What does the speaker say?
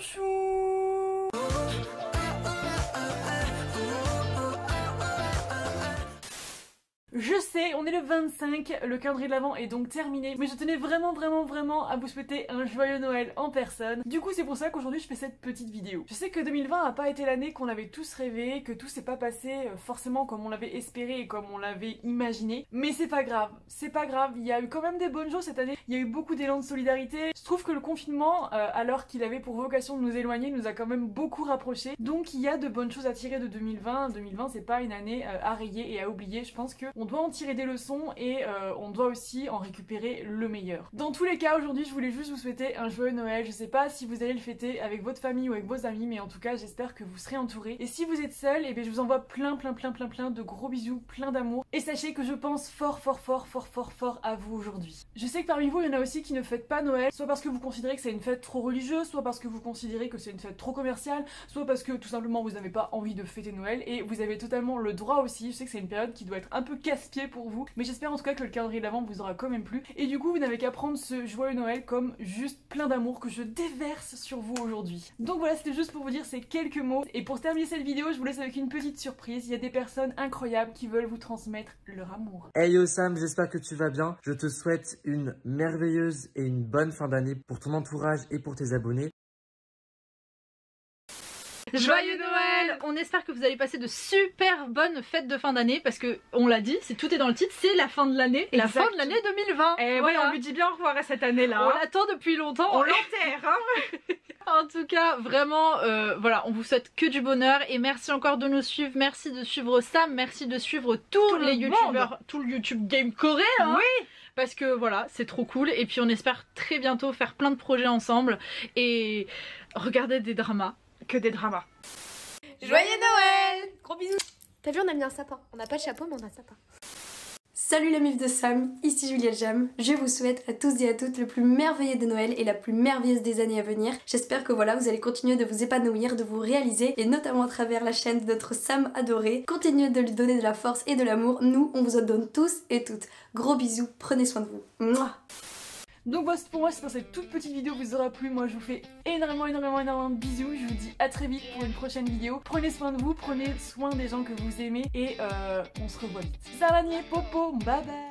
chou Je sais, on est le 25, le calendrier de l'avant est donc terminé, mais je tenais vraiment vraiment vraiment à vous souhaiter un joyeux Noël en personne. Du coup c'est pour ça qu'aujourd'hui je fais cette petite vidéo. Je sais que 2020 a pas été l'année qu'on avait tous rêvé, que tout s'est pas passé euh, forcément comme on l'avait espéré et comme on l'avait imaginé, mais c'est pas grave, c'est pas grave, il y a eu quand même des bonnes choses cette année, il y a eu beaucoup d'élan de solidarité. Je trouve que le confinement, euh, alors qu'il avait pour vocation de nous éloigner, nous a quand même beaucoup rapprochés, donc il y a de bonnes choses à tirer de 2020. 2020 c'est pas une année euh, à rayer et à oublier, je pense que on doit en tirer des leçons et euh, on doit aussi en récupérer le meilleur. Dans tous les cas, aujourd'hui, je voulais juste vous souhaiter un joyeux Noël. Je sais pas si vous allez le fêter avec votre famille ou avec vos amis, mais en tout cas, j'espère que vous serez entourés. Et si vous êtes seul, eh bien je vous envoie plein, plein, plein, plein, plein de gros bisous, plein d'amour. Et sachez que je pense fort, fort, fort, fort, fort, fort à vous aujourd'hui. Je sais que parmi vous, il y en a aussi qui ne fêtent pas Noël, soit parce que vous considérez que c'est une fête trop religieuse, soit parce que vous considérez que c'est une fête trop commerciale, soit parce que tout simplement vous n'avez pas envie de fêter Noël et vous avez totalement le droit aussi. Je sais que c'est une période qui doit être un peu casse-pied pour vous, mais j'espère en tout cas que le calendrier d'avant vous aura quand même plu. Et du coup, vous n'avez qu'à prendre ce joyeux Noël comme juste plein d'amour que je déverse sur vous aujourd'hui. Donc voilà, c'était juste pour vous dire ces quelques mots. Et pour terminer cette vidéo, je vous laisse avec une petite surprise. Il y a des personnes incroyables qui veulent vous transmettre leur amour. Hey yo Sam, j'espère que tu vas bien. Je te souhaite une merveilleuse et une bonne fin d'année pour ton entourage et pour tes abonnés. Joyeux Noël On espère que vous allez passer de super bonnes fêtes de fin d'année parce que on l'a dit, c'est tout est dans le titre, c'est la fin de l'année, la fin de l'année 2020. Et ouais, on lui dit bien au revoir à cette année-là. On l'attend depuis longtemps. On l'enterre. Hein en tout cas, vraiment, euh, voilà, on vous souhaite que du bonheur et merci encore de nous suivre. Merci de suivre Sam, merci de suivre tous les youtubeurs, tout le YouTube game coréen. Hein. oui parce que voilà, c'est trop cool. Et puis on espère très bientôt faire plein de projets ensemble et regarder des dramas que des dramas. Joyeux Noël Gros bisous T'as vu, on a mis un sapin. On n'a pas de chapeau, mais on a un sapin. Salut les meufs de Sam, ici Juliette Jam. Je vous souhaite à tous et à toutes le plus merveilleux de Noël et la plus merveilleuse des années à venir. J'espère que voilà, vous allez continuer de vous épanouir, de vous réaliser et notamment à travers la chaîne de notre Sam adoré. Continuez de lui donner de la force et de l'amour. Nous, on vous en donne tous et toutes. Gros bisous, prenez soin de vous. Mouah donc voilà, pour moi, c'est pour cette toute petite vidéo vous aura plu. Moi, je vous fais énormément, énormément, énormément de bisous. Je vous dis à très vite pour une prochaine vidéo. Prenez soin de vous, prenez soin des gens que vous aimez et euh, on se revoit vite. Saranier, popo, bye bye